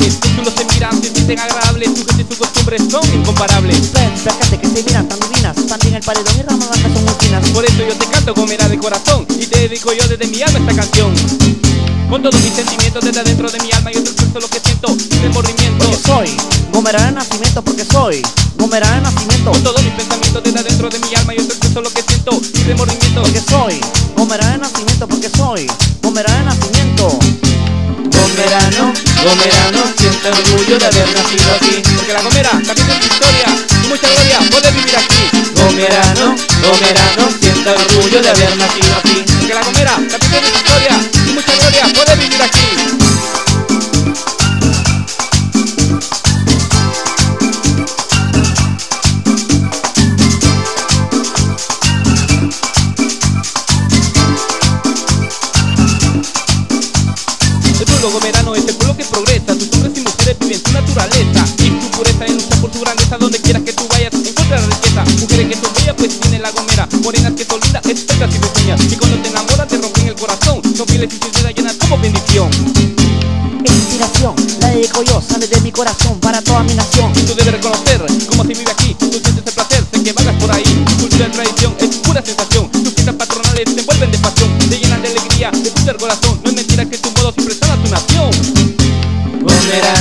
vivos paisajes. Tú los se miran, se sienten agradables, su gente y sus costumbres son incomparables. Fíjate que se miran tan divinas, también el paredón y rama blanca son muy finas. Por eso yo te canto Gomera de corazón y te dedico yo desde mi alma esta canción. Con todos mis sentimientos desde adentro de mi alma yo te expreso lo que siento sin remordimiento. Porque soy Gomera de nacimiento, porque soy Gomera de nacimiento. Con todos mis pensamientos desde adentro de mi alma yo te expreso lo que siento sin remordimiento. Porque soy Gomera de nacimiento, porque soy Gomera de nacimiento. Gomerano, Gomerano, siente orgullo de haber nacido aquí. Porque la Gomera también tiene historia y mucha gloria poder vivir aquí. Gomerano, Gomerano, siente orgullo de haber nacido aquí. Porque la Gomera también tiene historia y mucha gloria poder vivir aquí. El naturaleza y su pureza en lucha por su grandeza, donde quieras que tú vayas encuentras riqueza. Mujeres que son bellas pues tiene la gomera, morenas que son lindas, expertas y risueñas, y cuando te enamoras te rompen el corazón, son fieles y sinceras llenas como bendición. Inspiración, la dedico yo, sale de mi corazón para toda mi nación. Tú debes reconocer cómo se vive aquí, tú sientes el placer, sé que vagas por ahí, cultura y tradición es pura sensación, tus fiestas patronales te envuelven de pasión, te llenan de alegría, de tu ser corazón, no es mentira que tu modo siempre tu.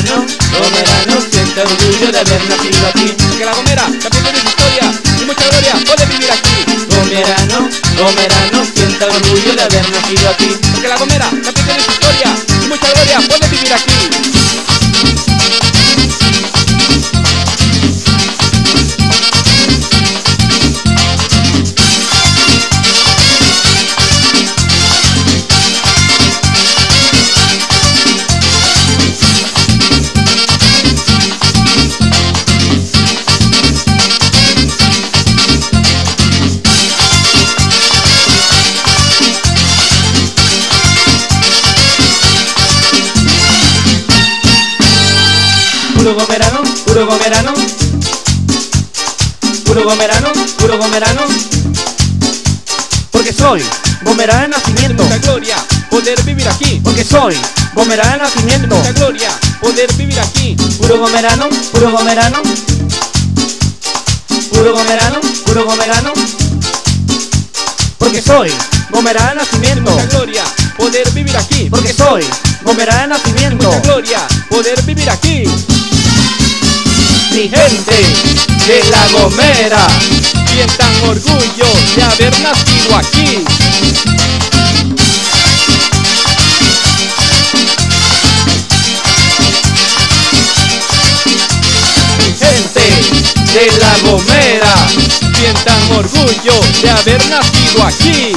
Gomerano, Gomerano, siente orgullo de haber nacido aquí. Que la Gomera tiene su historia y mucha gloria puede vivir aquí. Gomerano, Gomerano, siente orgullo de haber nacido aquí. Porque la Gomera tiene su historia y mucha gloria puede vivir aquí. Puro gomerano, puro gomerano. Puro gomerano, puro gomerano. Porque soy Gomera de nacimiento. Mucha gloria poder vivir aquí. Porque soy Gomera de nacimiento. Mucha gloria poder vivir aquí. Puro gomerano, puro gomerano. Puro gomerano, puro gomerano. Porque soy Gomera de nacimiento. Mucha gloria poder vivir aquí. Porque soy Gomera de nacimiento. Mucha gloria poder vivir aquí. Mi gente De la Gomera, sientan orgullo de haber nacido aquí. Gente de la Gomera, sientan orgullo de haber nacido aquí.